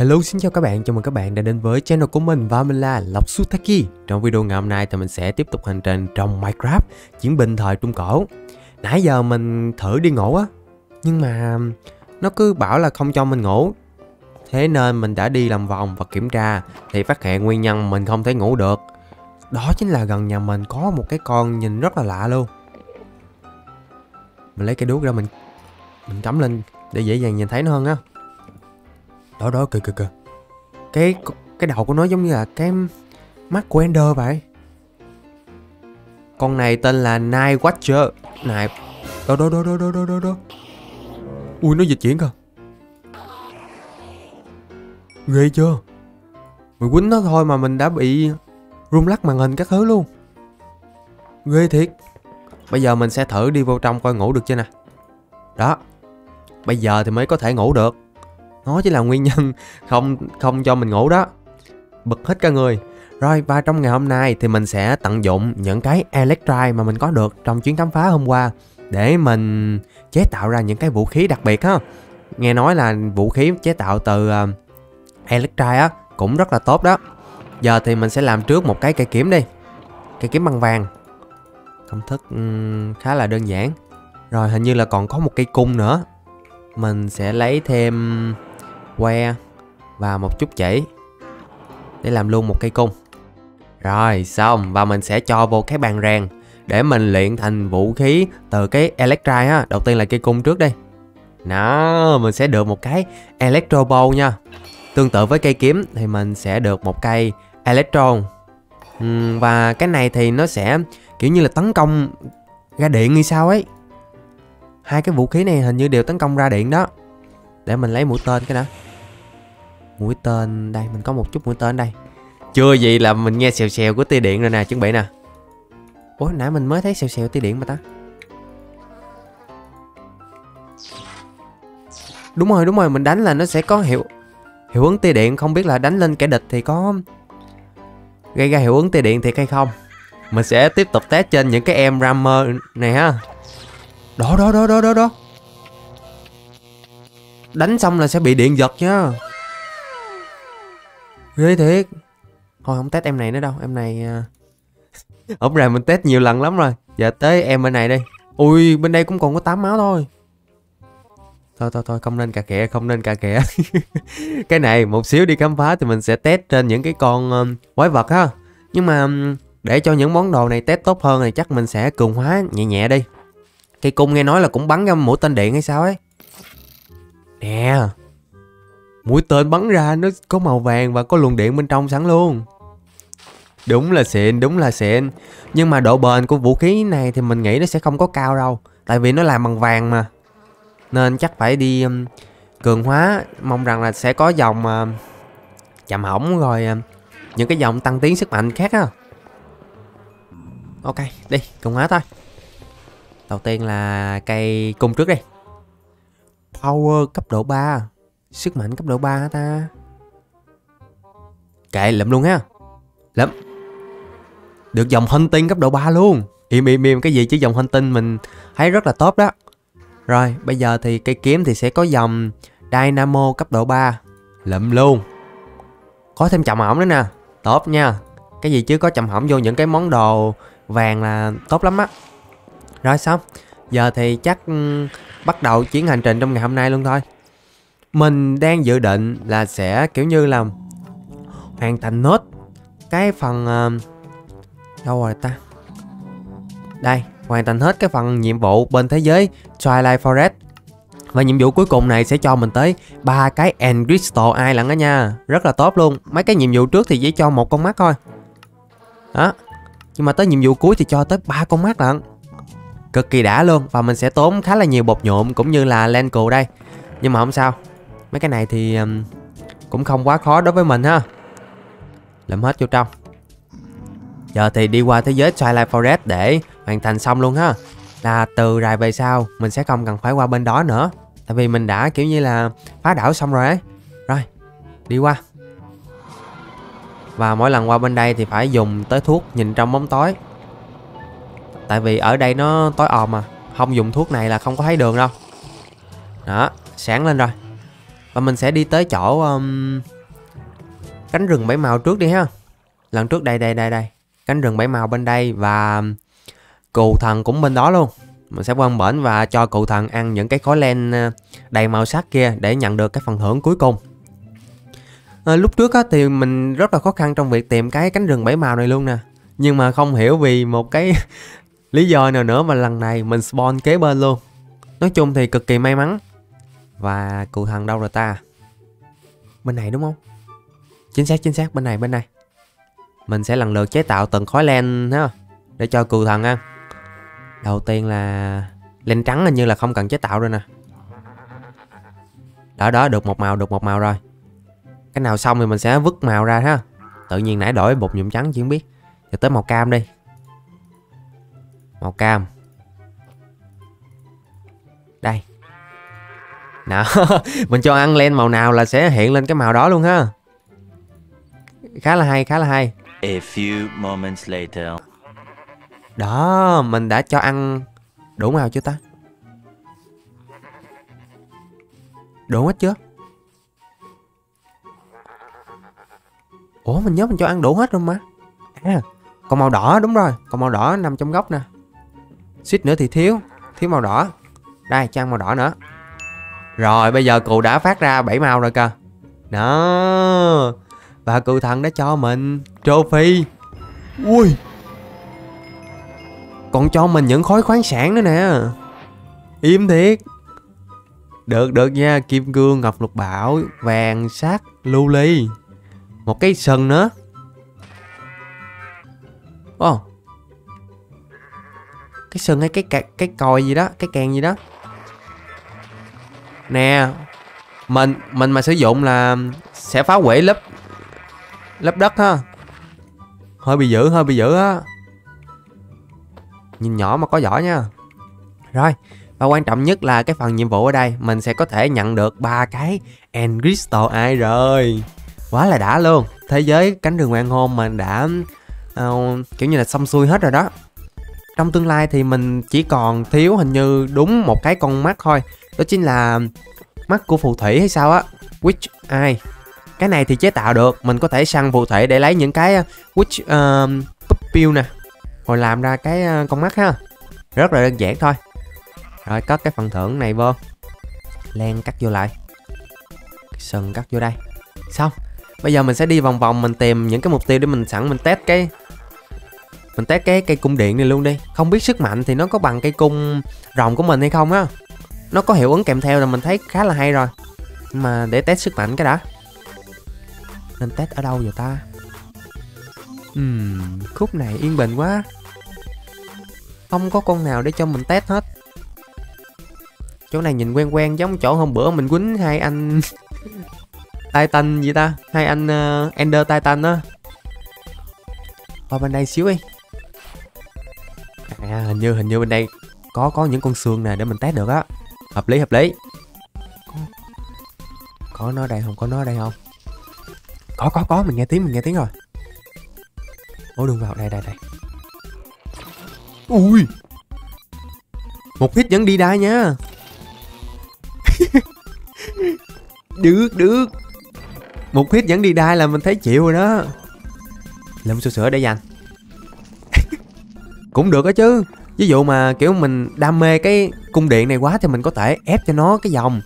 Hello xin chào các bạn, chào mừng các bạn đã đến với channel của mình và mình là Lộc Sutaki. Trong video ngày hôm nay thì mình sẽ tiếp tục hành trình trong Minecraft chiến binh thời Trung Cổ. Nãy giờ mình thử đi ngủ á Nhưng mà nó cứ bảo là không cho mình ngủ. Thế nên mình đã đi làm vòng và kiểm tra Thì phát hiện nguyên nhân mình không thể ngủ được. Đó chính là gần nhà mình có một cái con nhìn rất là lạ luôn. Mình lấy cái đuốc ra mình Mình cắm lên để dễ dàng nhìn thấy nó hơn á. Đó đó kìa kìa kìa. Cái cái đầu của nó giống như là cái mắt của Ender vậy. Con này tên là Night Watcher Night Đó đó đó đó đó đó đó, đó. Ui nó dịch chuyển cơ. Ghê chưa? Mình quýnh nó thôi mà mình đã bị rung lắc màn hình các thứ luôn. Ghê thiệt. Bây giờ mình sẽ thử đi vô trong coi ngủ được chưa nè. Đó. Bây giờ thì mới có thể ngủ được nó chỉ là nguyên nhân không không cho mình ngủ đó. Bực hết cả người. Rồi và trong ngày hôm nay thì mình sẽ tận dụng những cái electrite mà mình có được trong chuyến khám phá hôm qua để mình chế tạo ra những cái vũ khí đặc biệt ha. Nghe nói là vũ khí chế tạo từ uh, electrite á cũng rất là tốt đó. Giờ thì mình sẽ làm trước một cái cây kiếm đi. Cây kiếm bằng vàng. Công thức um, khá là đơn giản. Rồi hình như là còn có một cây cung nữa. Mình sẽ lấy thêm que và một chút chỉ để làm luôn một cây cung. Rồi xong và mình sẽ cho vô cái bàn rèn để mình luyện thành vũ khí từ cái electrite á. Đầu tiên là cây cung trước đi. Đó, mình sẽ được một cái electro bow nha. Tương tự với cây kiếm thì mình sẽ được một cây electron. Và cái này thì nó sẽ kiểu như là tấn công ra điện như sao ấy. Hai cái vũ khí này hình như đều tấn công ra điện đó. Để mình lấy mũi tên cái đó mũi tên. Đây, mình có một chút mũi tên đây. Chưa gì là mình nghe xèo xèo của tia điện rồi nè, chuẩn bị nè. Ủa, nãy mình mới thấy xèo xèo tia điện mà ta. Đúng rồi đúng rồi, mình đánh là nó sẽ có hiệu hiệu ứng tia điện. Không biết là đánh lên kẻ địch thì có gây ra hiệu ứng tia điện thiệt hay không? Mình sẽ tiếp tục test trên những cái em rammer này ha. Đó đó đó đó đó đó. Đánh xong là sẽ bị điện giật nha ghê thiệt. Thôi không test em này nữa đâu. Em này à, ổng ra mình test nhiều lần lắm rồi. Giờ tới em bên này đi ui bên đây cũng còn có 8 máu thôi. Thôi thôi thôi không nên cà kẹ không nên cà kẹ cái này một xíu đi khám phá thì mình sẽ test trên những cái con um, quái vật ha. Nhưng mà um, để cho những món đồ này test tốt hơn thì chắc mình sẽ cường hóa nhẹ nhẹ đi. Cây cung nghe nói là cũng bắn ra mũi tên điện hay sao ấy? Nè. Mũi tên bắn ra nó có màu vàng và có luồng điện bên trong sẵn luôn. Đúng là xịn, đúng là xịn. Nhưng mà độ bền của vũ khí này thì mình nghĩ nó sẽ không có cao đâu Tại vì nó làm bằng vàng mà. Nên chắc phải đi um, cường hóa Mong rằng là sẽ có dòng uh, chạm hỏng rồi uh, những cái dòng tăng tiến sức mạnh khác á. Ok, đi, cường hóa thôi. Đầu tiên là cây cung trước đi. Power cấp độ 3 Sức mạnh cấp độ 3 hả ta? Kệ lụm luôn ha. Lụm. Được dòng hunting cấp độ 3 luôn. Im im im. Cái gì chứ dòng hunting mình thấy rất là tốt đó. Rồi, bây giờ thì cây kiếm thì sẽ có dòng Dynamo cấp độ 3 Lụm luôn. Có thêm chậm hỏng nữa nè. Tốt nha. Cái gì chứ có chậm hỏng vô những cái món đồ vàng là tốt lắm á. Rồi xong Giờ thì chắc ừ, bắt đầu chuyến hành trình trong ngày hôm nay luôn thôi mình đang dự định là sẽ kiểu như là hoàn thành nốt cái phần uh, đâu rồi ta? Đây hoàn thành hết cái phần nhiệm vụ bên thế giới Twilight Forest. Và nhiệm vụ cuối cùng này sẽ cho mình tới ba cái End Crystal Eye lận đó nha. Rất là tốt luôn. Mấy cái nhiệm vụ trước thì chỉ cho một con mắt thôi. Đó. Nhưng mà tới nhiệm vụ cuối thì cho tới ba con mắt lận. Cực kỳ đã luôn. Và mình sẽ tốn khá là nhiều bột nhuộm cũng như là Lenco đây. Nhưng mà không sao. Mấy cái này thì um, cũng không quá khó đối với mình ha. Lượm hết vô trong. Giờ thì đi qua thế giới Twilight Forest để hoàn thành xong luôn ha. Là từ rài về sau mình sẽ không cần phải qua bên đó nữa. Tại vì mình đã kiểu như là phá đảo xong rồi ấy. Rồi, đi qua. Và mỗi lần qua bên đây thì phải dùng tới thuốc nhìn trong bóng tối. Tại vì ở đây nó tối ồn mà Không dùng thuốc này là không có thấy đường đâu. Đó, sáng lên rồi và mình sẽ đi tới chỗ um, cánh rừng bảy màu trước đi ha. Lần trước đây đây đây đây. Cánh rừng bảy màu bên đây và um, cù thần cũng bên đó luôn. Mình sẽ quăng bển và cho cụ thần ăn những cái khối len uh, đầy màu sắc kia để nhận được cái phần thưởng cuối cùng. À, lúc trước á, thì mình rất là khó khăn trong việc tìm cái cánh rừng bảy màu này luôn nè. Nhưng mà không hiểu vì một cái lý do nào nữa mà lần này mình spawn kế bên luôn. Nói chung thì cực kỳ may mắn và cụ thần đâu rồi ta? Bên này đúng không? Chính xác chính xác. Bên này bên này. Mình sẽ lần lượt chế tạo từng khối len ha để cho cừu thần ăn đầu tiên là len trắng hình như là không cần chế tạo rồi nè. Đó đó, được một màu, được một màu rồi. Cái nào xong thì mình sẽ vứt màu ra, ha. Tự nhiên nãy đổi bột nhuộm trắng chứ không biết. Giờ tới màu cam đi. Màu cam. Đây nào mình cho ăn len màu nào là sẽ hiện lên cái màu đó luôn ha. Khá là hay khá là hay. A few moments later. đó mình đã cho ăn đủ màu chưa ta? Đủ hết chưa? Ủa mình nhớ mình cho ăn đủ hết rồi mà. À còn màu đỏ đúng rồi. Còn màu đỏ nằm trong góc nè. Suýt nữa thì thiếu thiếu màu đỏ. Đây cho ăn màu đỏ nữa rồi bây giờ cụ đã phát ra bảy màu rồi cơ đó. Và cụ thần đã cho mình trophy. Ui. Còn cho mình những khối khoáng sản nữa nè. Im thiệt. Được được nha. Kim cương ngọc lục bảo vàng sắt lưu ly. Một cái sừng nữa. Ồ. Oh. cái sừng hay cái cái, cái còi gì đó cái kèn gì đó nè mình mình mà sử dụng là sẽ phá hủy lớp lớp đất ha. Hơi bị dữ hơi bị dữ á. Nhìn nhỏ mà có giỏi nha. Rồi và quan trọng nhất là cái phần nhiệm vụ ở đây mình sẽ có thể nhận được ba cái end crystal eye rồi. Quá là đã luôn. Thế giới cánh rừng hoàng hôn mình đã uh, kiểu như là xong xuôi hết rồi đó. Trong tương lai thì mình chỉ còn thiếu hình như đúng một cái con mắt thôi đó chính là mắt của phù thủy hay sao á? Witch eye. Cái này thì chế tạo được mình có thể săn phù thủy để lấy những cái uh, witch uh, pupil nè. Rồi làm ra cái uh, con mắt ha. Rất là đơn giản thôi. Rồi cất cái phần thưởng này vô. Len cắt vô lại. Sừng cắt vô đây. Xong. Bây giờ mình sẽ đi vòng vòng mình tìm những cái mục tiêu để mình sẵn mình test cái mình test cái cây cung điện này luôn đi. Không biết sức mạnh thì nó có bằng cây cung rồng của mình hay không á nó có hiệu ứng kèm theo là mình thấy khá là hay rồi. Nhưng mà để test sức mạnh cái đã. Nên test ở đâu vậy ta? Ừm, khúc này yên bình quá. Không có con nào để cho mình test hết. Chỗ này nhìn quen quen giống chỗ hôm bữa mình quýnh hai anh Titan gì ta. Hai anh uh, Ender Titan á. Qua bên đây xíu đi. À hình như hình như bên đây Có có những con xương nè để mình test được á. Hợp lý hợp lý. Có, có nó đây không? Có nó đây không? Có có có. Mình nghe tiếng mình nghe tiếng rồi. Ôi đừng vào. Đây đây đây. Ui. Một hit vẫn đi đai nha. Được được. Một hit vẫn đi đai là mình thấy chịu rồi đó. Lâm sữa sữa để dành? Cũng được đó chứ. Ví dụ mà, kiểu, mình đam mê cái cung điện này quá Thì mình có thể ép cho nó cái dòng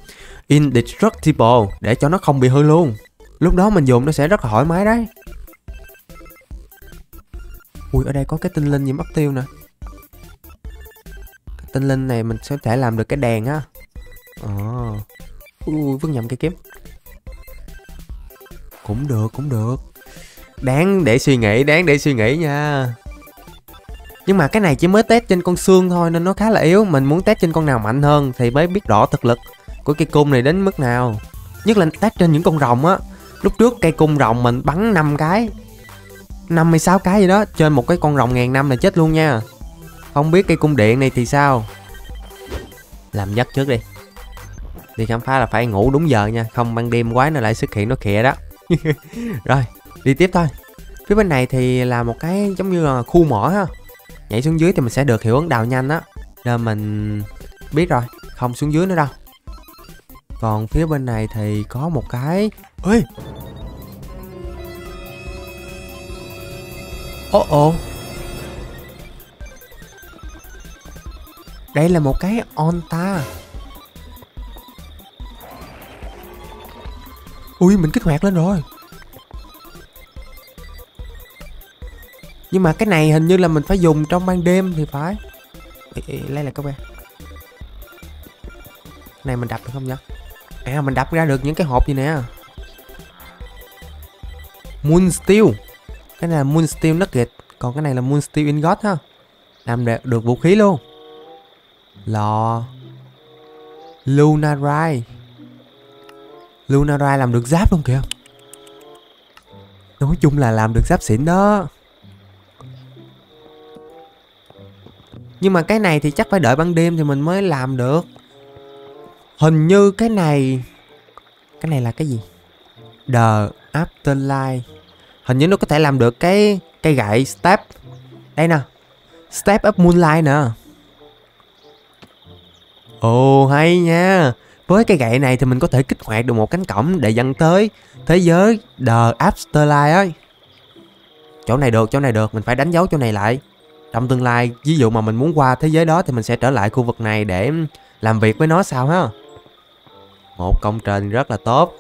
Indestructible Để cho nó không bị hư luôn. Lúc đó mình dùng nó sẽ rất là thoải mái đấy. Ui, ở đây có cái tinh linh gì mất tiêu nè. Cái Tinh linh này mình sẽ thể làm được cái đèn á. Ồ Ui, vứt nhầm cây kiếm. Cũng được cũng được. Đáng để suy nghĩ, đáng để suy nghĩ nha nhưng mà cái này chỉ mới test trên con xương thôi nên nó khá là yếu. Mình muốn test trên con nào mạnh hơn thì mới biết rõ thực lực của cây cung này đến mức nào. Nhất là test trên những con rồng á. Lúc trước cây cung rồng mình bắn 5 cái 56 cái gì đó, Trên một cái con rồng ngàn năm là chết luôn nha. Không biết cây cung điện này thì sao? Làm giấc trước đi. Đi khám phá là phải ngủ đúng giờ nha, Không ban đêm quái nó lại xuất hiện nó khịa đó. Rồi, đi tiếp thôi. Phía bên này thì là một cái giống như là khu mỏ ha. Nhảy xuống dưới thì mình sẽ được hiệu ứng đào nhanh á. Nên mình biết rồi, Không xuống dưới nữa đâu. Còn phía bên này thì có một cái, Ê! Ồ ồ Đây là một cái onta. Ui, mình kích hoạt lên rồi. Nhưng mà cái này hình như là mình phải dùng trong ban đêm thì phải. Ê, ê, Lấy lại các bạn này mình đập được không nhỉ À mình đập ra được những cái hộp gì nè. Moon Steel. Cái này là Moon Steel Nugget. Còn cái này là Moon Steel Ingot ha. Làm được, được vũ khí luôn. Lò. Lunarite Lunarite làm được giáp luôn kìa. Nói chung là làm được giáp xịn đó. Nhưng mà cái này thì chắc phải đợi ban đêm thì mình mới làm được. Hình như cái này Cái này là cái gì? The Afterlife. Hình như nó có thể làm được cái Cây gậy Step. Đây nè Step up Moonlight nè. Ồ hay nha. Với cây gậy này thì mình có thể kích hoạt được một cánh cổng Để dẫn tới thế giới The Afterlife ấy. Chỗ này được, chỗ này được Mình phải đánh dấu chỗ này lại. Trong tương lai, ví dụ mà mình muốn qua thế giới đó Thì mình sẽ trở lại khu vực này để làm việc với nó sao ha? Một công trình rất là tốt.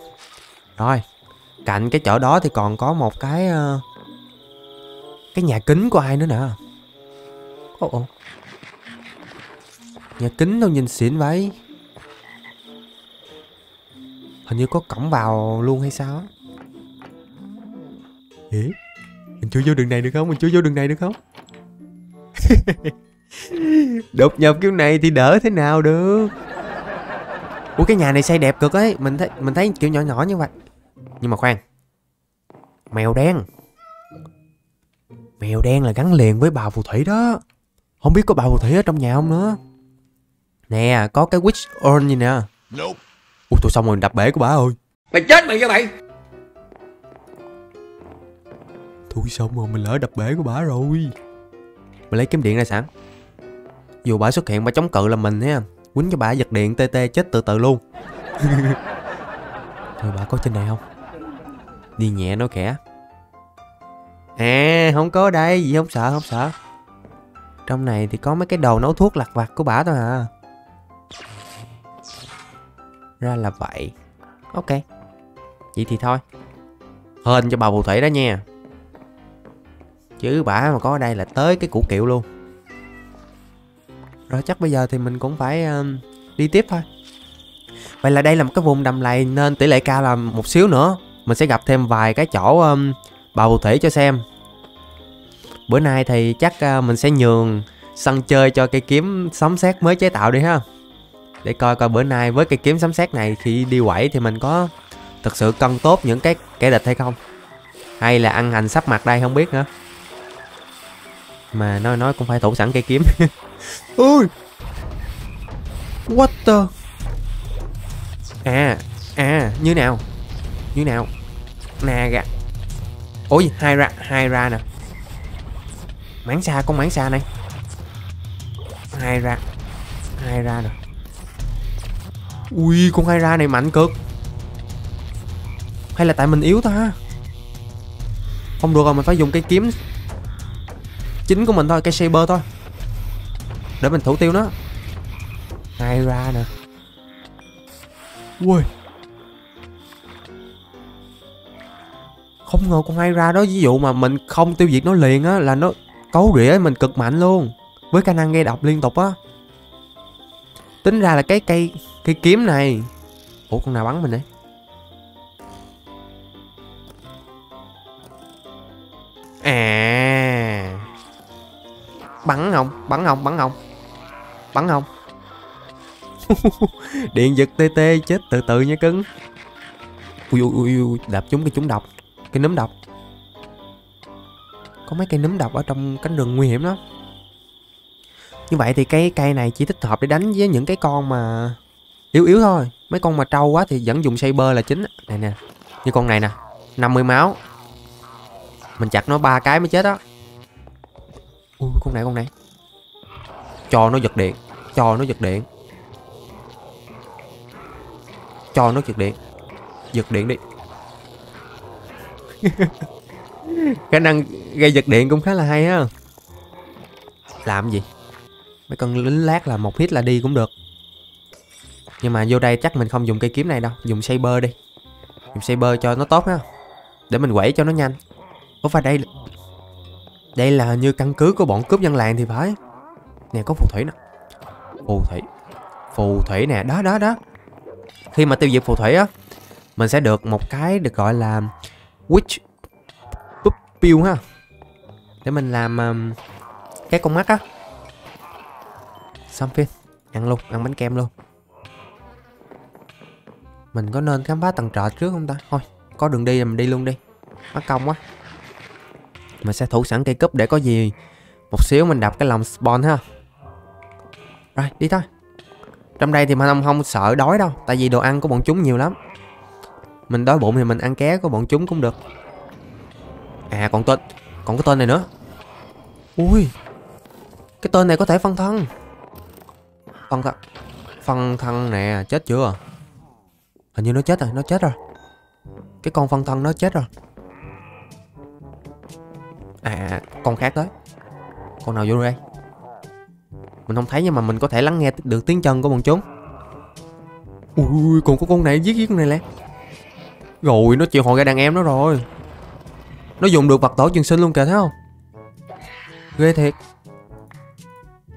Rồi cạnh cái chỗ đó thì còn có một cái uh, cái nhà kính của ai nữa nè? Ồ ồ. Nhà kính đâu nhìn xịn vậy? Hình như có cổng vào luôn hay sao á? Mình chưa vô đường này được không? Mình chưa vô đường này được không? đột nhập kiểu này thì đỡ thế nào được? Ủa cái nhà này xây đẹp cực ấy. Mình thấy mình thấy kiểu nhỏ nhỏ như vậy. Nhưng mà khoan. Mèo đen. Mèo đen là gắn liền với bà phù thủy đó. Không biết có bà phù thủy ở trong nhà không nữa. Nè có cái witch urn gì nè. Nope. Ui tôi xong rồi đập bể của bà ơi Mày chết mày cho mày. Thôi xong rồi mình lỡ đập bể của bà rồi mình lấy kiếm điện ra sẵn. Dù bà xuất hiện bà chống cự là mình nhé. quýnh cho bà giật điện tê tê chết từ từ luôn. Rồi bà có trên này không? Đi nhẹ nói khẽ. À không có đây, gì không sợ không sợ. Trong này thì có mấy cái đồ nấu thuốc lặt vặt của bà thôi à. Ra là vậy. Ok. Vậy thì thôi. Hên cho bà phù thủy đó nha chứ bả mà có ở đây là tới cái củ kiệu luôn. Rồi chắc bây giờ thì mình cũng phải uh, đi tiếp thôi. Vậy là đây là một cái vùng đầm lầy nên tỷ lệ cao là một xíu nữa. Mình sẽ gặp thêm vài cái chỗ um, bầu thể thủy cho xem. Bữa nay thì chắc uh, mình sẽ nhường sân chơi cho cây kiếm sấm sét mới chế tạo đi ha. Để coi coi bữa nay với cây kiếm sấm sét này khi đi quẩy thì mình có thực sự cân tốt những cái kẻ địch hay không. Hay là ăn hành sắp mặt đây không biết nữa. Mà nói nói cũng phải thủ sẵn cây kiếm. Ui! What the? À À như nào? Như nào? Nè gà. Ôi, hai ra hai ra nè. Mảng xa, con mảng xa này. Hai ra Hai ra nè. Ui, con hai ra này mạnh cực. Hay là tại mình yếu ta? Không được rồi, mình phải dùng cây kiếm Chính của mình thôi Cây saber thôi. Để mình thủ tiêu nó. Hai ra nè. Ui. Không ngờ con hai ra đó, ví dụ mà mình không tiêu diệt nó liền á, là nó cấu rỉa mình cực mạnh luôn. Với khả năng gây độc liên tục á. Tính ra là cái cây cây kiếm này. Ủa, con nào bắn mình đấy à bắn không? Bắn không? Bắn không? Bắn không? Điện giật tê tê chết từ từ nha cưng Ui ui ui, ui đạp trúng cái trúng độc. Cái nấm độc. Có mấy cây nấm độc ở trong cánh rừng nguy hiểm lắm. Như vậy thì cái cây này chỉ thích hợp để đánh với những cái con mà Yếu yếu thôi. Mấy con mà trâu quá thì vẫn dùng saber là chính Này nè Như con này nè. 50 máu. Mình chặt nó ba cái mới chết đó Ui con này con này. Cho nó giật điện, cho nó giật điện. Cho nó giật điện. Giật điện đi. Khả năng gây giật điện cũng khá là hay ha. Làm gì? Mấy con lính lát là một hit là đi cũng được. Nhưng mà vô đây chắc mình không dùng cây kiếm này đâu. Dùng saber đi. Dùng saber cho nó tốt ha. Để mình quẩy cho nó nhanh. Ủa phải đây đây là như căn cứ của bọn cướp dân làng thì phải. Nè có phù thủy nè. Phù thủy. Phù thủy nè đó đó đó. Khi mà tiêu diệt phù thủy á mình sẽ được một cái được gọi là witch pupil ha. Để mình làm um, cái con mắt á. Xong ăn luôn ăn bánh kem luôn. Mình có nên khám phá tầng trệt trước không ta? Thôi có đường đi là mình đi luôn đi. Mất công quá mình sẽ thủ sẵn cây cúp để có gì? Một xíu mình đập cái lòng spawn ha. Rồi đi thôi. Trong đây thì mình không, không sợ đói đâu tại vì đồ ăn của bọn chúng nhiều lắm. Mình đói bụng thì mình ăn ké của bọn chúng cũng được. À còn tên còn cái tên này nữa. Ui cái tên này có thể phân thân. Phân thân phân thân nè chết chưa? Hình như nó chết rồi nó chết rồi. Cái con phân thân nó chết rồi à con khác tới. Con nào vô đây? Mình không thấy nhưng mà mình có thể lắng nghe được tiếng chân của bọn chúng. Ui, còn có con này, giết giết con này lẹ. Rồi, nó chịu hồi ra đàn em nó rồi. Nó dùng được vật tổ trường sinh luôn kìa, thấy không? Ghê thiệt.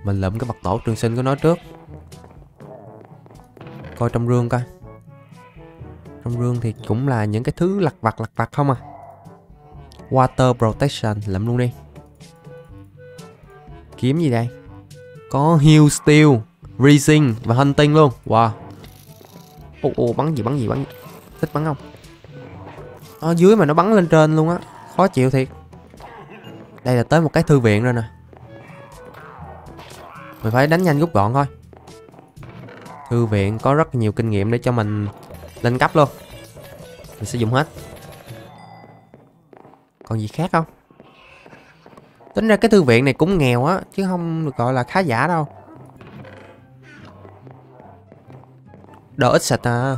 Mình lượm cái vật tổ trường sinh của nó trước. Coi trong rương coi. Trong rương thì cũng là những cái thứ lặt vặt lặt vặt không à water protection. Lượm luôn đi. Kiếm gì đây? Có heal steel, Rising và hunting luôn. Wow. Ồ ồ, bắn gì bắn gì, bắn thích bắn không? Ở dưới mà nó bắn lên trên luôn á. Khó chịu thiệt. Đây là tới một cái thư viện rồi nè. Mình phải đánh nhanh rút gọn thôi. Thư viện có rất nhiều kinh nghiệm để cho mình lên cấp luôn. Mình sẽ dùng hết còn gì khác không? Tính ra cái thư viện này cũng nghèo á, chứ không được gọi là khá giả đâu. Đồ ít sạch à.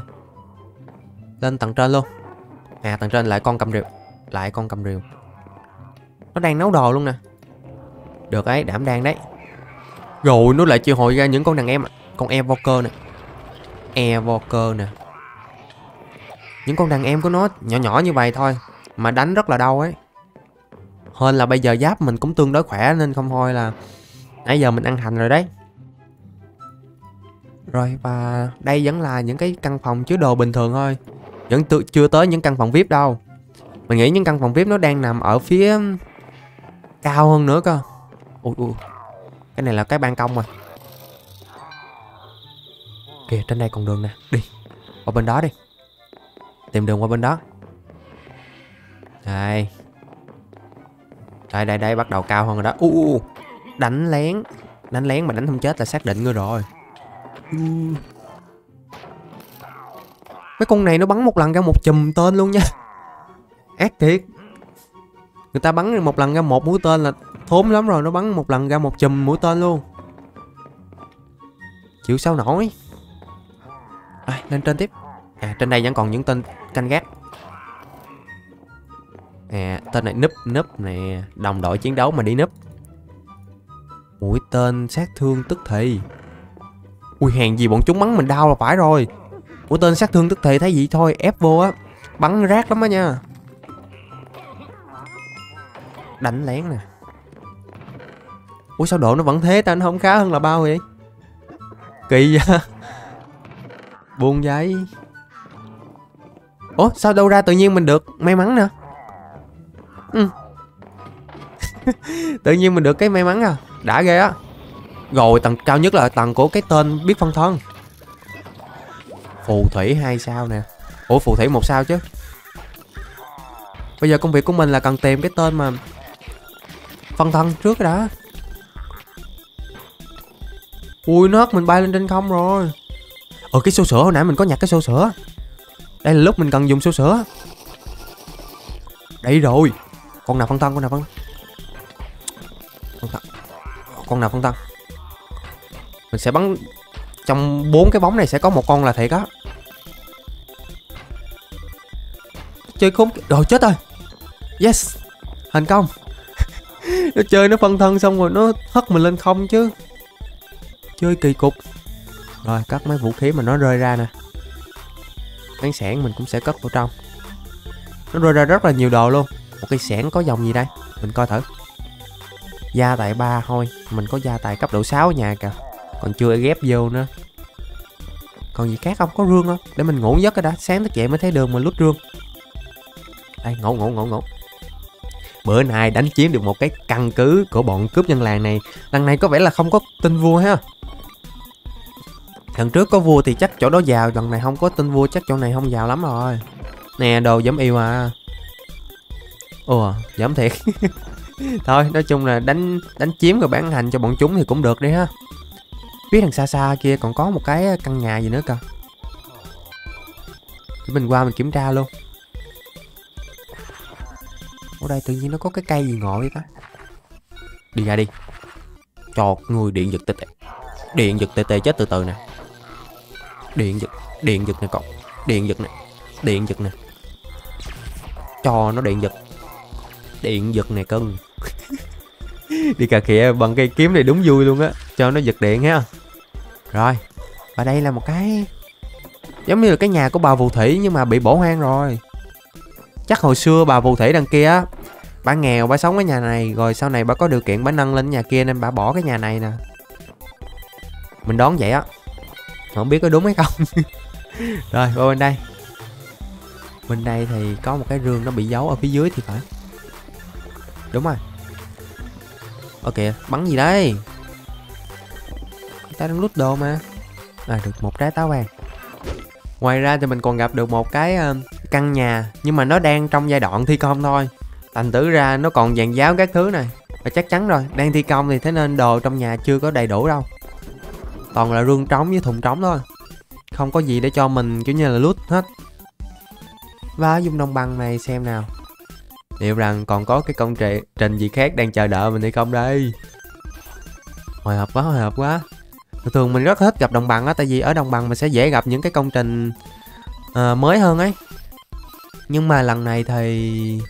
Lên tầng trên luôn. À tầng trên lại con cầm rìu, lại con cầm rìu. Nó đang nấu đồ luôn nè. Được ấy, đảm đang đấy. Rồi, nó lại triệu hồi ra những con đàn em con evoker nè. Evoker nè. Những con đàn em của nó nhỏ nhỏ như vậy thôi mà đánh rất là đau ấy. Hơn là bây giờ giáp mình cũng tương đối khỏe nên không thôi là nãy giờ mình ăn hành rồi đấy. Rồi và đây vẫn là những cái căn phòng chứa đồ bình thường thôi. Vẫn tự, chưa tới những căn phòng vip đâu. Mình nghĩ những căn phòng vip nó đang nằm ở phía cao hơn nữa cơ. Ui ui. Cái này là cái ban công mà kìa trên đây còn đường nè. Đi qua bên đó đi. Tìm đường qua bên đó đây. Đây đây đây bắt đầu cao hơn rồi đó. U uh, đánh lén. Đánh lén mà đánh không chết là xác định ngươi rồi. Uh. mấy con này nó bắn một lần ra một chùm tên luôn nha. Ác thiệt. Người ta bắn một lần ra một mũi tên là thốn lắm rồi nó bắn một lần ra một chùm mũi tên luôn. Chịu sao nổi. À, lên trên tiếp. À trên đây vẫn còn những tên canh gác nè, tên này núp núp nè. Đồng đội chiến đấu mà đi núp. Mũi tên sát thương tức thì. Ui hèn gì bọn chúng bắn mình đau là phải rồi. Mũi tên sát thương tức thì thấy vậy thôi, ép vô á. Bắn rác lắm á nha. Đánh lén nè. Ui, sao độ nó vẫn thế ta? Nó không khá hơn là bao vậy? Kỳ vậy. Buồn vậy ủa, sao đâu ra tự nhiên mình được? May mắn nè ừ. tự nhiên mình được cái may mắn à? Đã ghê á. Rồi, tầng cao nhất là tầng của cái tên biết phân thân. Phù thủy hai sao nè. Ủa, phù thủy một sao chứ? Bây giờ công việc của mình là cần tìm cái tên mà phân thân trước đã. Ui nớt mình bay lên trên không rồi. Ờ cái xô sữa, hồi nãy mình có nhặt cái xô sữa. Đây là lúc mình cần dùng xô sữa. Đây rồi con nào phân thân con nào phân phân thân con nào phân thân mình sẽ bắn trong bốn cái bóng này sẽ có một con là thiệt á. Chơi khốn rồi chết rồi. Yes. Thành công. Nó chơi, nó phân thân xong rồi nó hất mình lên không chứ. Chơi kỳ cục. Rồi cất mấy vũ khí mà nó rơi ra nè. Bán sản mình cũng sẽ cất vào trong. Nó rơi ra rất là nhiều đồ luôn. Một cây sẻn có dòng gì đây? Mình coi thử. Gia tài ba thôi, Mình có gia tài cấp độ 6 ở nhà kìa. Còn chưa ghép vô nữa. Còn gì khác không? Có rương không? Để mình ngủ giấc cái đã, Sáng thức dậy mới thấy đường mà lút rương. Đây, ngủ ngủ ngủ ngủ. Bữa nay đánh chiếm được một cái căn cứ của bọn cướp dân làng này. Lần này có vẻ là không có tin vua ha. Lần trước có vua thì chắc chỗ đó giàu, Lần này không có tin vua chắc chỗ này không giàu lắm rồi. Nè, đồ giống yêu à. Ủa giảm thiệt. Thôi, nói chung là đánh đánh chiếm rồi bán hành cho bọn chúng thì cũng được đi ha. Phía đằng xa xa kia còn có một cái căn nhà gì nữa cơ Để mình qua mình kiểm tra luôn. Ở đây tự nhiên nó có cái cây gì ngồi vậy ta? Đi ra đi. Cho người, điện giật tê tê. Điện giật tê tê chết từ từ nè. Điện giật Điện giật nè cậu. Điện giật nè. Điện giật nè. Cho nó điện giật. Điện giật này cưng. Đi cà khịa bằng cây kiếm này đúng vui luôn á, Cho nó giật điện ha. Rồi, Và đây là một cái, Giống như là cái nhà của bà phù thủy Nhưng mà bị bỏ hoang rồi. Chắc hồi xưa bà phù thủy đằng kia á, Bà nghèo, bà sống ở nhà này, Rồi sau này bà có điều kiện bà nâng lên nhà kia Nên bà bỏ cái nhà này nè. Mình đoán vậy á, Không biết có đúng hay không. Rồi, qua bên đây. Bên đây thì có một cái rương nó bị giấu ở phía dưới thì phải. Đúng rồi. Ok bắn gì đây? Ta đang lút đồ mà. À được một trái táo vàng. Ngoài ra thì mình còn gặp được một cái uh, căn nhà Nhưng mà nó đang trong giai đoạn thi công thôi. Thành tử ra nó còn dàn giáo các thứ này. Và chắc chắn rồi Đang thi công thì thế nên đồ trong nhà chưa có đầy đủ đâu. Toàn là rương trống với thùng trống thôi. Không có gì để cho mình kiểu như là lút hết. Và dùng đồng bằng này xem nào. Liệu rằng còn có cái công trình, trình gì khác đang chờ đợi mình hay không đây? Hồi hộp quá, hồi hộp quá. Thường thường mình rất thích gặp đồng bằng á Tại vì ở đồng bằng mình sẽ dễ gặp những cái công trình uh, mới hơn ấy. Nhưng mà lần này thì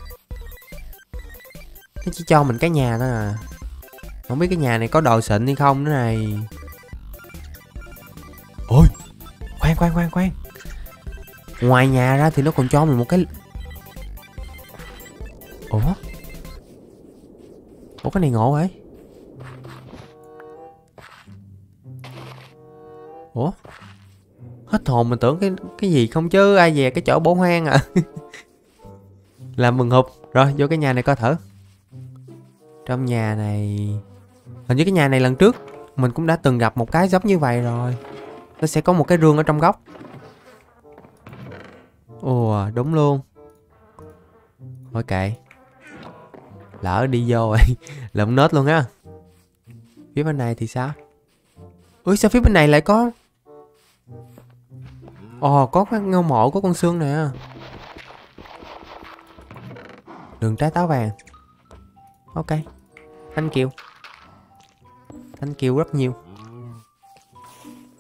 Nó chỉ cho mình cái nhà thôi à. Không biết cái nhà này có đồ xịn hay không nữa này. Ôi Khoan khoan khoan khoan. Ngoài nhà ra thì nó còn cho mình một cái Ủa? Ủa, cái này ngộ vậy? Ủa? Hết hồn mình tưởng cái cái gì không chứ? Ai về cái chỗ bổ hoang à? Làm mừng hụp Rồi, vô cái nhà này coi thử. Trong nhà này, Hình như cái nhà này lần trước Mình cũng đã từng gặp một cái giống như vậy rồi. Nó sẽ có một cái rương ở trong góc. Ồ, đúng luôn. Ok Lỡ đi vô rồi lộn nết luôn á. Phía bên này thì sao? Ui, sao phía bên này lại có? Ồ, có cái ngôi mộ của con xương nè. Đường trái táo vàng. Ok Thanh kiều Thanh kiều rất nhiều.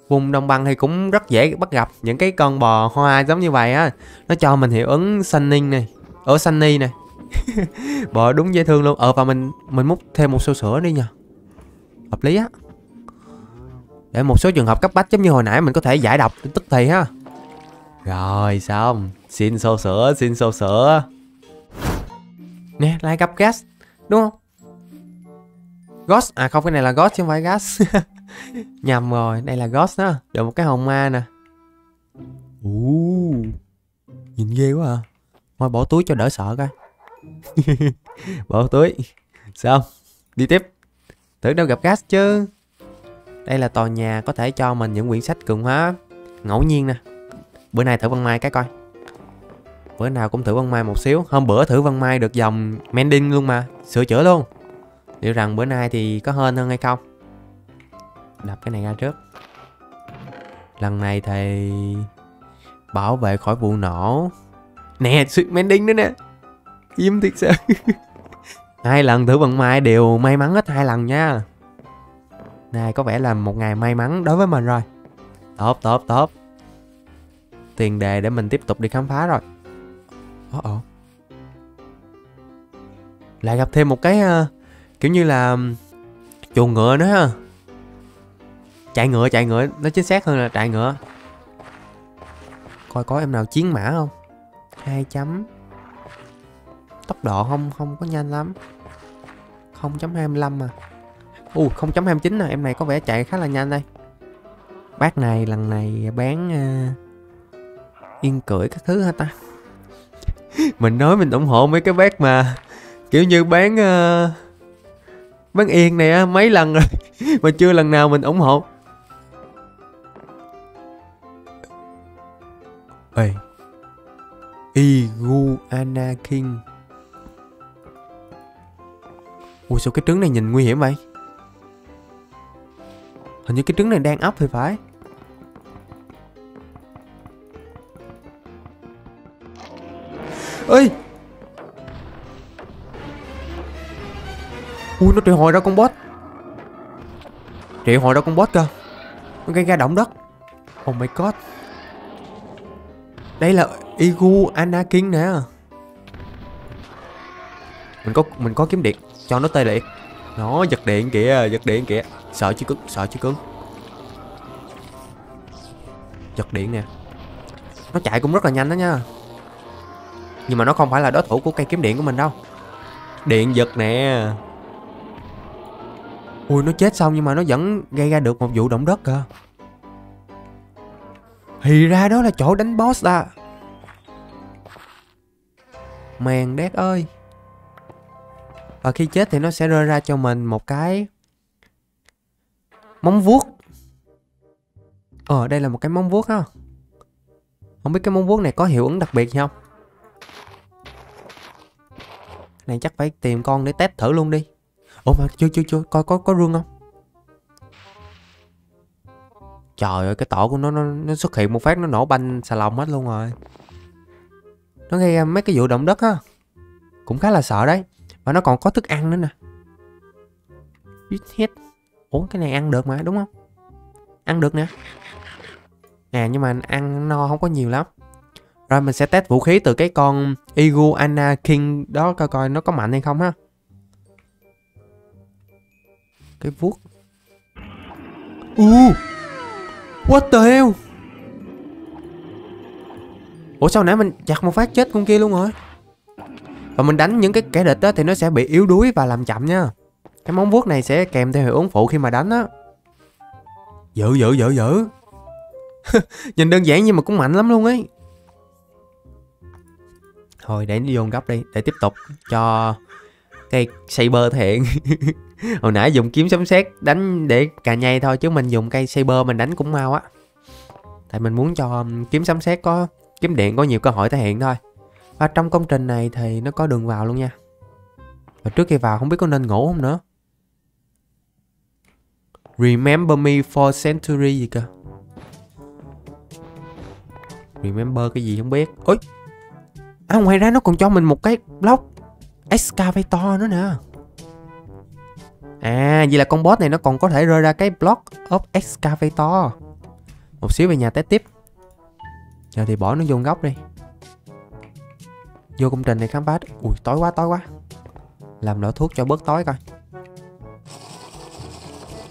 Vùng đồng bằng thì cũng rất dễ bắt gặp những cái con bò hoa giống như vậy á. Nó cho mình hiệu ứng sunny này, Ở sunny này. Bò đúng dễ thương luôn. Ờ và mình mình múc thêm một xô sữa đi nha. Hợp lý á. Để một số trường hợp cấp bách giống như hồi nãy mình có thể giải độc tức thì ha. Rồi xong. Xin xô sữa xin xô sữa. Nè lại gặp gas Đúng không? Ghost. À không cái này là Ghost chứ không phải gas. Nhầm rồi Đây là Ghost đó. Được một cái hồn ma nè. Uh, Nhìn ghê quá à. Thôi bỏ túi cho đỡ sợ coi. bỏ túi. Xong, đi tiếp. Tưởng đâu gặp gas chứ. Đây là tòa nhà có thể cho mình những quyển sách cường hóa. Ngẫu nhiên nè. Bữa nay thử văn mai cái coi. Bữa nào cũng thử văn mai một xíu. Hôm bữa thử văn mai được dòng mending luôn mà. Sửa chữa luôn. Liệu rằng bữa nay thì có hên hơn hay không? Đập cái này ra trước. Lần này thì bảo vệ khỏi vụ nổ. Nè mending nữa nè. Hiếm thiệt sự Hai lần thử vận may đều may mắn hết hai lần nha. Này có vẻ là một ngày may mắn đối với mình rồi. Tốt tốt tốt. Tiền đề để mình tiếp tục đi khám phá rồi. Ồ ồ Lại gặp thêm một cái ờ, Kiểu như là Chuồng ngựa nữa ha. Chạy ngựa chạy ngựa Nó chính xác hơn là chạy ngựa. Coi có em nào chiến mã không? Hai chấm Tốc độ không không có nhanh lắm. 0.25 mà uh, 0.29 nè Em này có vẻ chạy khá là nhanh đây. Bác này lần này bán uh, Yên cưỡi các thứ hả ta? Mình nói mình ủng hộ mấy cái bác mà Kiểu như bán uh, Bán yên này á mấy lần rồi Mà chưa lần nào mình ủng hộ. Ê Iguana King. Ui sao cái trứng này nhìn nguy hiểm vậy? Hình như cái trứng này đang ấp thì phải. Ơi ui, nó triệu hồi ra con boss. Triệu hồi ra con boss cơ nó gây ra động đất. Oh my god. Đây là Igu Anakin nè. Mình có mình có kiếm điện cho nó tê liệt. Nó giật điện kìa, giật điện kìa. Sợ chứ cứng, sợ chứ cứng. Giật điện nè. Nó chạy cũng rất là nhanh đó nha. Nhưng mà nó không phải là đối thủ của cây kiếm điện của mình đâu. Điện giật nè. Ui, nó chết xong nhưng mà nó vẫn gây ra được một vụ động đất cơ Thì ra đó là chỗ đánh boss à. Mèn đét ơi. Và khi chết thì nó sẽ rơi ra cho mình một cái Móng vuốt. Ờ đây là một cái móng vuốt ha. Không biết cái móng vuốt này có hiệu ứng đặc biệt không? Này chắc phải tìm con để test thử luôn đi. Ủa mà chưa chưa chưa coi có có rương không? Trời ơi cái tổ của nó nó, nó xuất hiện một phát nó nổ banh xà lòng hết luôn rồi. Nó gây mấy cái vụ động đất á. Cũng khá là sợ đấy và nó còn có thức ăn nữa nè hết ủa cái này ăn được mà đúng không ăn được nè à nhưng mà ăn no không có nhiều lắm rồi mình sẽ test vũ khí từ cái con Iguana King đó coi coi nó có mạnh hay không ha. Cái vuốt. U. Uh, what the hell? Ủa sao nãy mình chặt một phát chết con kia luôn rồi? Và mình đánh những cái kẻ địch đó thì nó sẽ bị yếu đuối và làm chậm nha. Cái móng vuốt này sẽ kèm theo hiệu ứng phụ khi mà đánh á. Dữ dữ dữ dữ. Nhìn đơn giản nhưng mà cũng mạnh lắm luôn ấy. Thôi, để nó vô gấp đi, Để tiếp tục cho Cây Saber thiện Hồi nãy dùng kiếm sấm sét đánh để cà nhây thôi, Chứ mình dùng cây Saber mình đánh cũng mau á Tại mình muốn cho kiếm sấm sét có, Kiếm điện có nhiều cơ hội thể hiện thôi và trong công trình này thì nó có đường vào luôn nha. Và trước khi vào không biết có nên ngủ không nữa. Remember me for century gì cơ? Remember cái gì không biết. Ôi! À ngoài ra nó còn cho mình một cái block Excavator nữa nè. À vậy là con boss này nó còn có thể rơi ra cái block of Excavator. Một xíu về nhà té tiếp. Giờ thì bỏ nó vô góc đi. Vô công trình này khám phá Ui, tối quá tối quá. Làm lỡ thuốc cho bớt tối coi.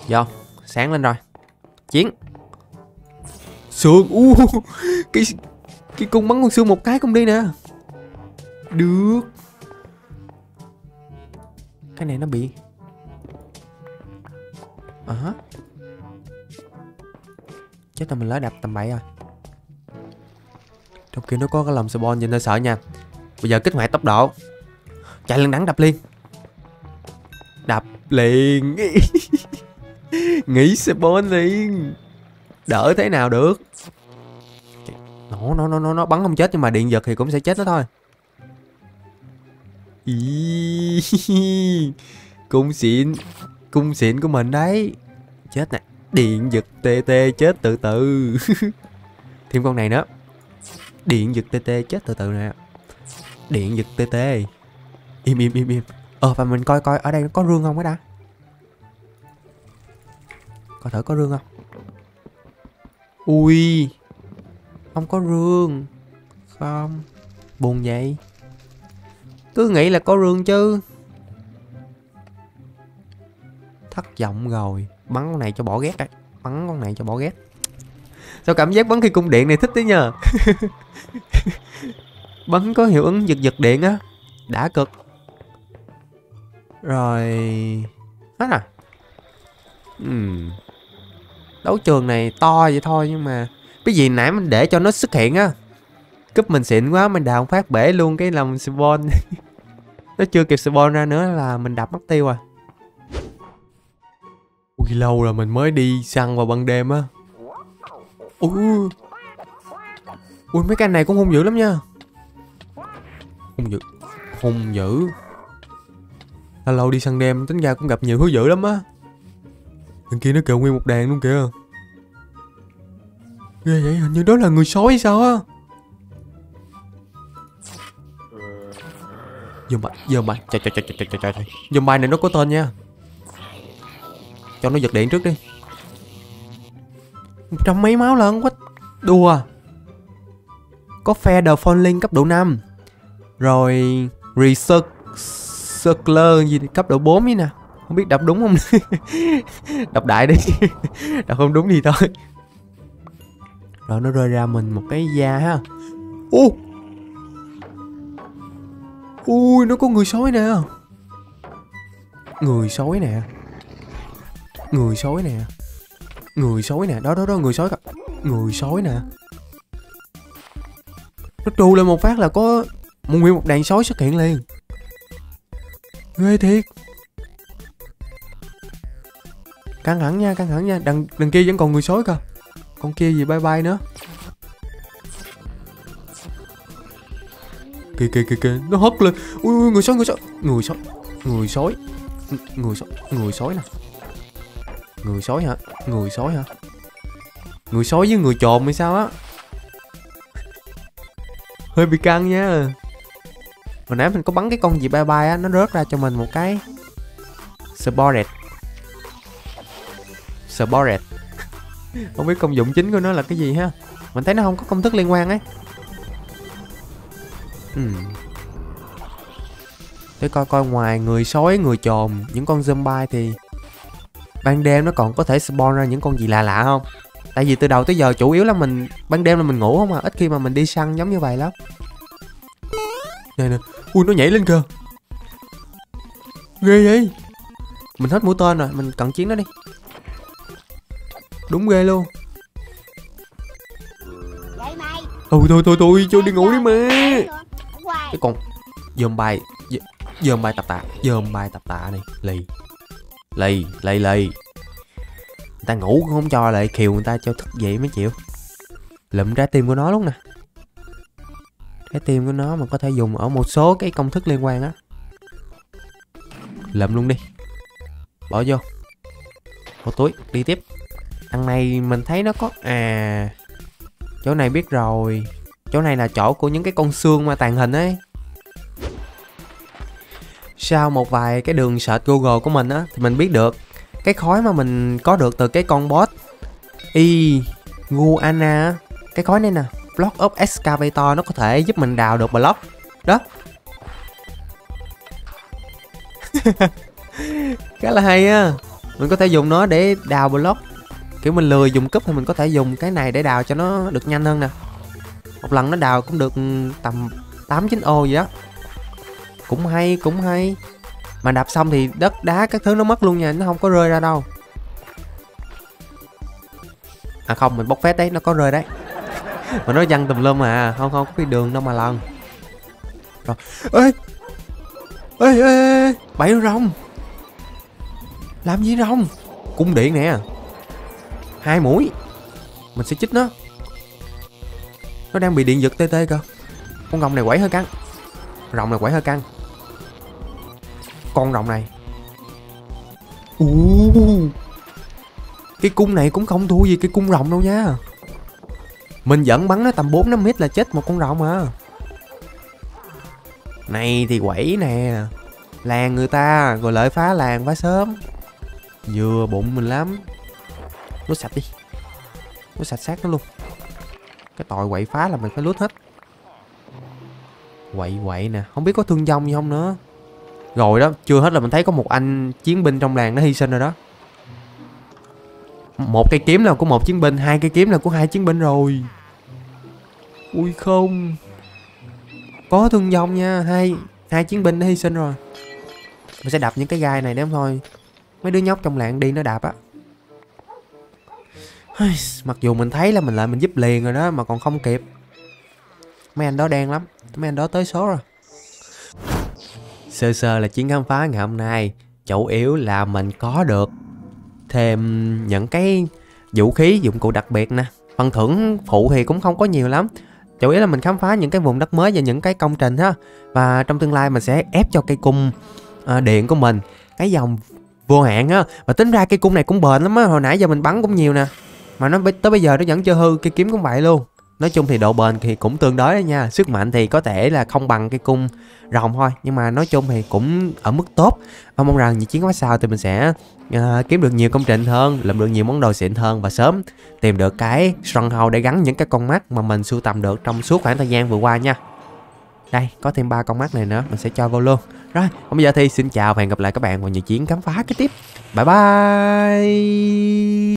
Vô, Sáng lên rồi. Chiến. Sườn u, Cái Cái cung bắn con sườn một cái cũng đi nè. Được. Cái này nó bị À hả? Chết là mình lỡ đập tầm bậy rồi Trong kia nó có cái lòng spawn nhìn nó sợ nha. Bây giờ kích hoạt tốc độ. Chạy lên đắng đập liền. Đập liền. Nghĩ spawn liền. Đỡ thế nào được? Nó nó nó nó bắn không chết nhưng mà điện giật thì cũng sẽ chết đó thôi. Cung xịn. Cung xịn của mình đấy. Chết nè. Điện giật tt chết từ từ. Thêm con này nữa. Điện giật tt chết từ từ nè điện giật tê im im im im. Ờ và mình coi coi, ở đây có rương không á đã? Coi thử có rương không? Ui, không có rương. Không. Buồn vậy. Cứ nghĩ là có rương chứ. Thất vọng rồi. Bắn con này cho bỏ ghét đấy. Bắn con này cho bỏ ghét. Sao cảm giác bắn khi cung điện này thích thế nhờ? Bắn có hiệu ứng giật giật điện á. Đã cực. Rồi, Hết à? Ừm. Đấu trường này to vậy thôi nhưng mà Cái gì nãy mình để cho nó xuất hiện á, Cúp mình xịn quá, mình đào phát bể luôn cái lòng spawn. Nó chưa kịp spawn ra nữa là mình đập mất tiêu à Ui, lâu rồi mình mới đi săn vào ban đêm á. Ui. Ui, mấy cái này cũng hung dữ lắm nha. Hung dữ. Hung dữ. Lâu lâu đi săn đêm. Tính ra cũng gặp nhiều thứ dữ lắm á. Thằng kia nó kêu nguyên một đàn luôn kìa. Ghê vậy hình như đó là người sói hay sao á. Giờ mai, trời trời trời trời trời trời trời mày này nó có tên nha. Cho nó giật điện trước đi. Một trăm mấy máu lần, quá Đùa. Có phe Feather Falling cấp độ 5 rồi Recircler gì cấp độ 4 ấy nè. Không biết đọc đúng không? Đọc đại đi. Đọc không đúng thì thôi. Rồi, nó rơi ra mình một cái da ha. Ô! Ui, nó có người sói nè. Người sói nè. Người sói nè. Người sói nè. Đó đó đó, người sói Người sói nè. Nó trù lên một phát là có một nguyên một đàn sói xuất hiện liền. Ghê thiệt. Căng thẳng nha căng thẳng nha. Đằng, đằng kia vẫn còn người sói cơ. Con kia gì bye bye nữa. Kì kì kì kì. Nó hất lên. Ui ui người sói người sói. Người sói người sói. Người sói người sói nè. Người sói hả? Người sói hả? Người sói với người trộm hay sao á? Hơi bị căng nha hồi nãy mình có bắn cái con gì bay bay á nó rớt ra cho mình một cái. Sporet sporet không biết công dụng chính của nó là cái gì ha. Mình thấy nó không có công thức liên quan ấy. Hmm. Ừ. Để coi coi ngoài người sói, người trồm, những con zombie thì ban đêm nó còn có thể spawn ra những con gì lạ lạ không? Tại vì từ đầu tới giờ chủ yếu là mình ban đêm là mình ngủ không à, ít khi mà mình đi săn giống như vậy lắm. Nè nè, ui nó nhảy lên kìa. Ghê vậy. Mình hết mũi tên rồi, mình cận chiến nó đi. Đúng ghê luôn. Mày Thôi thôi thôi thôi, cho đi ngủ đi mà. Cái con bay dơ- dơm bay tập tạ dơm bay tập tạ này lì lì lì lì người ta ngủ cũng không cho lại khiều người ta cho thức dậy mới chịu lụm trái tim của nó luôn nè trái tim của nó mà có thể dùng ở một số cái công thức liên quan á. Lượm luôn đi. Bỏ vô. Một túi, đi tiếp. Thằng này mình thấy nó có à chỗ này biết rồi. Chỗ này là chỗ của những cái con xương mà tàn hình ấy. Sau một vài cái đường search google của mình á, thì mình biết được cái khói mà mình có được từ cái con boss y guana cái khói này nè block of excavator nó có thể giúp mình đào được block. Đó. Khá là hay á. Mình có thể dùng nó để đào block. Kiểu mình lười dùng cúp thì mình có thể dùng cái này để đào cho nó được nhanh hơn nè. Một lần nó đào cũng được tầm 8 9 ô gì đó. Cũng hay cũng hay. Mà đạp xong thì đất đá các thứ nó mất luôn nha, nó không có rơi ra đâu. À không, mình bóc phét đấy, nó có rơi đấy mà nó văng tùm lum à. Không không có cái đường đâu mà lần. Rồi. Ê! Ê ê, ê bậy rồng. Làm gì rồng? Cung điện nè. Hai mũi. Mình sẽ chích nó. Nó đang bị điện giật tê tê cơ con rồng này quẩy hơi căng. Rồng này quẩy hơi căng. Con rồng này. Ồ, cái cung này cũng không thua gì cái cung rồng đâu nha mình vẫn bắn nó tầm 4 5 mét là chết một con rồng à. Này thì quẩy nè. Làng người ta, rồi lợi phá làng phá sớm vừa bụng mình lắm. Nó sạch đi. Nó sạch xác nó luôn. Cái tội quậy phá là mình phải lút hết. Quậy quậy nè. Không biết có thương vong gì không nữa. Rồi đó, chưa hết là mình thấy có một anh chiến binh trong làng nó hy sinh rồi đó. Một cây kiếm là của một chiến binh, hai cây kiếm là của hai chiến binh rồi ui, không. Có thương vong nha. Hai hai chiến binh đã hy sinh rồi. Mình sẽ đập những cái gai này nếu thôi. Mấy đứa nhóc trong làng đi nó đạp á. Mặc dù mình thấy là mình lại mình giúp liền rồi đó, mà còn không kịp. Mấy anh đó đen lắm. Mấy anh đó tới số rồi. Sơ sơ là chiến khám phá ngày hôm nay. Chủ yếu là mình có được thêm những cái vũ khí dụng cụ đặc biệt nè. Phần thưởng phụ thì cũng không có nhiều lắm chủ yếu là mình khám phá những cái vùng đất mới và những cái công trình ha. Và trong tương lai mình sẽ ép cho cây cung à, điện của mình cái dòng vô hạn á. Và tính ra cây cung này cũng bền lắm á hồi nãy giờ mình bắn cũng nhiều nè. Mà nó tới bây giờ nó vẫn chưa hư cây kiếm cũng vậy luôn nói chung thì độ bền thì cũng tương đối đó nha. Sức mạnh thì có thể là không bằng cây cung rồng thôi. Nhưng mà nói chung thì cũng ở mức tốt. Và mong rằng những chiến quá sau thì mình sẽ uh, kiếm được nhiều công trình hơn làm được nhiều món đồ xịn hơn và sớm tìm được cái stronghold để gắn những cái con mắt mà mình sưu tầm được trong suốt khoảng thời gian vừa qua nha. Đây có thêm ba con mắt này nữa mình sẽ cho vô luôn. Rồi còn bây giờ thì xin chào và hẹn gặp lại các bạn vào những chiến khám phá kế tiếp. Bye bye!